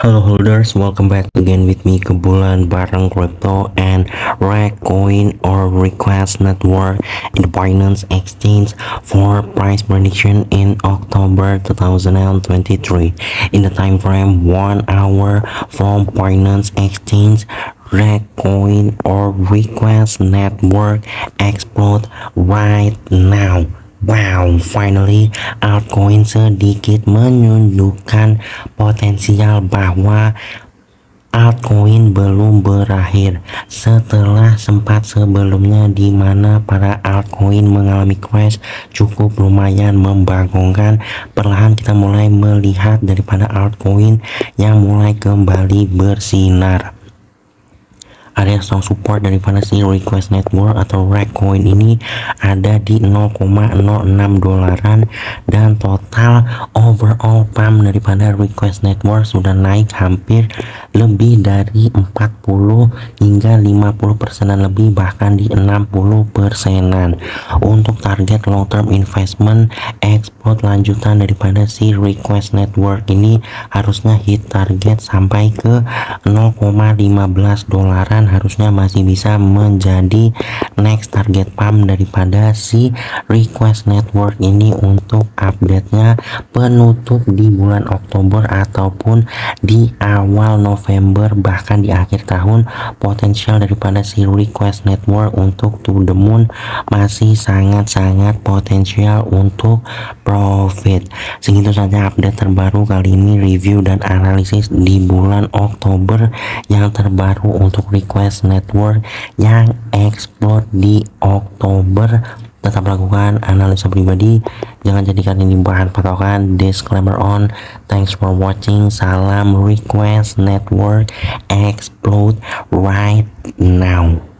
Halo holders, welcome back again with me Kebulan bareng crypto and Coin or Request Network in Binance Exchange for price prediction in October 2023 in the time frame 1 hour from Binance Exchange Coin or Request Network explode right now Wow, finally altcoin sedikit menunjukkan potensial bahwa altcoin belum berakhir. Setelah sempat sebelumnya di mana para altcoin mengalami crash cukup lumayan membangkongkan perlahan kita mulai melihat daripada altcoin yang mulai kembali bersinar area strong support daripada si request network atau coin ini ada di 0,06 dolaran dan total overall pump daripada request network sudah naik hampir lebih dari 40 hingga 50 persenan lebih bahkan di 60 persenan. Untuk target long term investment export lanjutan daripada si request network ini harusnya hit target sampai ke 0,15 dolaran harusnya masih bisa menjadi next target pump daripada si request network ini untuk update-nya penutup di bulan Oktober ataupun di awal November bahkan di akhir tahun potensial daripada si request network untuk to the moon masih sangat-sangat potensial untuk profit. Segitu saja update terbaru kali ini review dan analisis di bulan Oktober yang terbaru untuk request Request Network yang explode di Oktober tetap lakukan analisa pribadi jangan jadikan ini bahan patokan disclaimer on. Thanks for watching. Salam request network explode right now